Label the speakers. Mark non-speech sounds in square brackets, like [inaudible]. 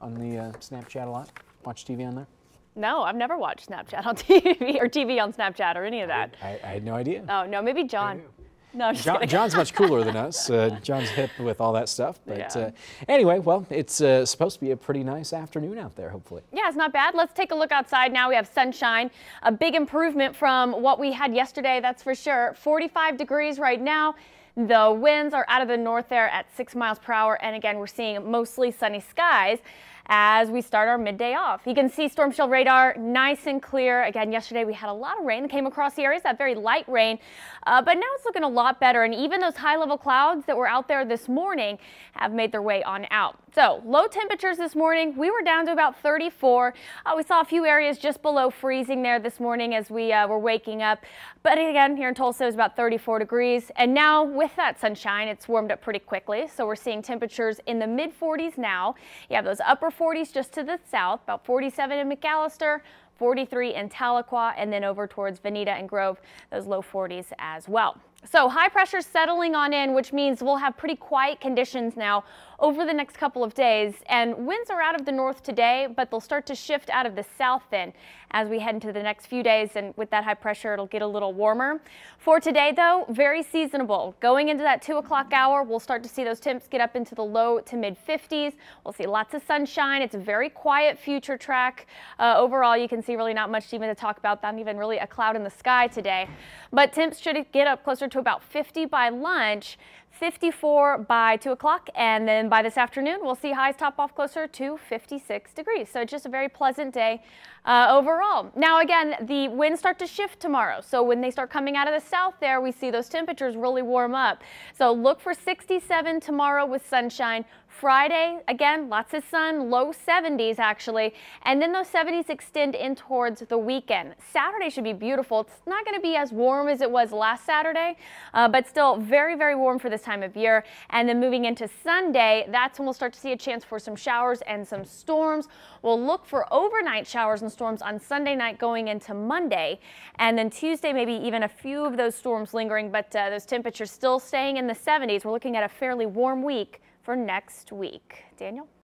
Speaker 1: on the uh, Snapchat a lot? Watch TV on there?
Speaker 2: No, I've never watched Snapchat on [laughs] TV or TV on Snapchat or any of that.
Speaker 1: I, I had no idea.
Speaker 2: Oh, no, maybe John. No,
Speaker 1: John. John's much cooler than [laughs] us. Uh, John's hip with all that stuff. But
Speaker 2: Yeah.
Speaker 1: uh, anyway, well, it's uh, supposed to be a pretty nice afternoon out there, hopefully.
Speaker 2: Yeah, it's not bad. Let's take a look outside now. We have sunshine, a big improvement from what we had yesterday, that's for sure. 45 degrees right now. The winds are out of the north there at 6 miles per hour. And again, we're seeing mostly sunny skies as we start our midday off. You can see storm shield radar nice and clear. Again, yesterday we had a lot of rain that came across the areas, that very light rain, uh, but now it's looking a lot better. And even those high level clouds that were out there this morning have made their way on out. So low temperatures this morning, we were down to about 34. Uh, we saw a few areas just below freezing there this morning as we uh, were waking up. But again, here in Tulsa, it was about 34 degrees. And now with that sunshine, it's warmed up pretty quickly. So we're seeing temperatures in the mid 40s now. You have those upper 40s just to the south, about 47 in McAlester. 43 in Tahlequah, and then over towards Vinita and Grove, those low 40s as well. So high pressure settling on in, which means we'll have pretty quiet conditions now over the next couple of days. And winds are out of the north today, but they'll start to shift out of the south then as we head into the next few days. And with that high pressure, it'll get a little warmer. For today, though, very seasonable. Going into that 2 o'clock hour, we'll start to see those temps get up into the low to mid 50s. We'll see lots of sunshine. It's a very quiet future track. Uh, overall, you can see really not much even to talk about, not even really a cloud in the sky today. But temps should get up closer to about 50 by lunch. 54 by 2 o'clock, and then by this afternoon, we'll see highs top off closer to 56 degrees. So it's just a very pleasant day uh, overall. Now, again, the winds start to shift tomorrow. So when they start coming out of the south there, we see those temperatures really warm up. So look for 67 tomorrow with sunshine. Friday, again, lots of sun, low 70s actually, and then those 70s extend in towards the weekend. Saturday should be beautiful. It's not going to be as warm as it was last Saturday, uh, but still very, very warm for this time of year. And then moving into Sunday, that's when we'll start to see a chance for some showers and some storms. We'll look for overnight showers and storms on Sunday night going into Monday, and then Tuesday, maybe even a few of those storms lingering, but uh, those temperatures still staying in the 70s. We're looking at a fairly warm week for next week. Daniel?